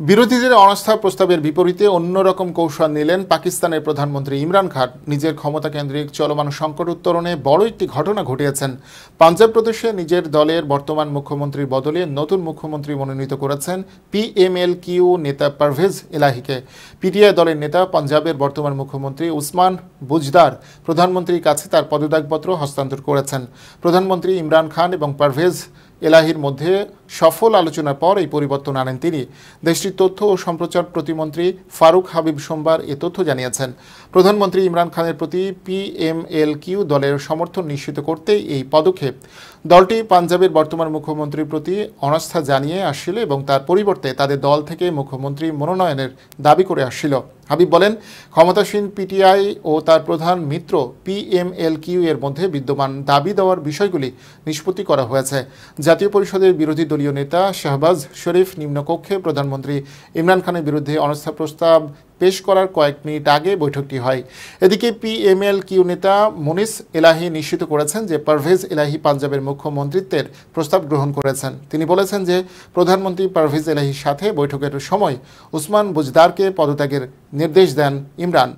বিরোধীদের অনাস্থা প্রস্তাবের বিপরীতে অন্যরকম কৌশল নিলেন পাকিস্তানের প্রধানমন্ত্রী ইমরান খান। নিজের ক্ষমতা কেন্দ্রিক চলমান সংকট উত্তরণে বড় একটি ঘটনা ঘটিয়েছেন। পাঞ্জাব প্রদেশে নিজের দলের বর্তমান মুখ্যমন্ত্রীর বদলে নতুন মুখ্যমন্ত্রী মনোনীত করেছেন পিএমএল কিউ নেতা পারভেজ এলাহিকে। পিটিআই দলের নেতা, পাঞ্জাবের বর্তমান মুখ্যমন্ত্রী উসমান বুজদার প্রধানমন্ত্রীর কাছে তার পদত্যাগপত্র হস্তান্তর করেছেন। প্রধানমন্ত্রী ইমরান খান এবং পারভেজ এলাহির মধ্যে সফল আলোচনার পর এই পরিবর্তন আনেন তিনি। দেশটির তথ্য ও সম্প্রচার প্রতিমন্ত্রী ফারুক হাবিব সোমবার এ তথ্য জানিয়েছেন। প্রধানমন্ত্রী ইমরান খানের প্রতি পিএমএল কিউ দলের সমর্থন নিশ্চিত করতেই এই পদক্ষেপ। দলটি পাঞ্জাবের বর্তমান মুখ্যমন্ত্রীর প্রতি অনাস্থা জানিয়ে আসছিল এবং তার পরিবর্তে তাদের দল থেকে মুখ্যমন্ত্রী মনোনয়নের দাবি করে আসছিল। হাবিব বলেন, ক্ষমতাসীন পিটিআই ও তার প্রধান মিত্র পিএমএলকিউ এর মধ্যে বিদ্যমান দাবি দেওয়ার বিষয়গুলি নিষ্পত্তি করা হয়েছে। জাতীয় পরিষদের বিরোধী দলীয় নেতা শাহবাজ শরীফ নিম্নকক্ষে প্রধানমন্ত্রী ইমরান খানের বিরুদ্ধে অনাস্থা প্রস্তাব পেশ করার কয়েক মিনিট আগে বৈঠকটি হয়। এদিকে পিএমএল কিউ নেতা মনিস এলাহি নিশ্চিত করেছেন যে পারভেজ এলাহি পাঞ্জাবের মুখ্যমন্ত্রিত্বের প্রস্তাব গ্রহণ করেছেন। তিনি বলেছেন যে প্রধানমন্ত্রী পারভেজ এলাহির সাথে বৈঠকের সময় উসমান বুজদারকে পদত্যাগের নির্দেশ দেন ইমরান।